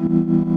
you.